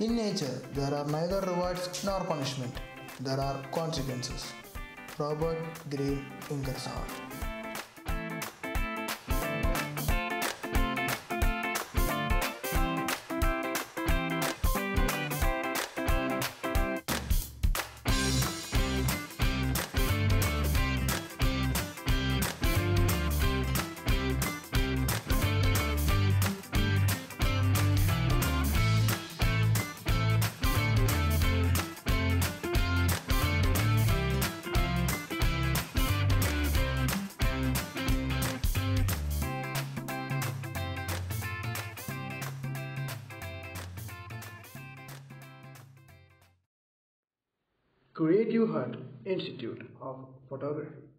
In nature, there are neither rewards nor punishment, there are consequences. Robert Greene Ingersoll. Creative Hut Institute of Photography.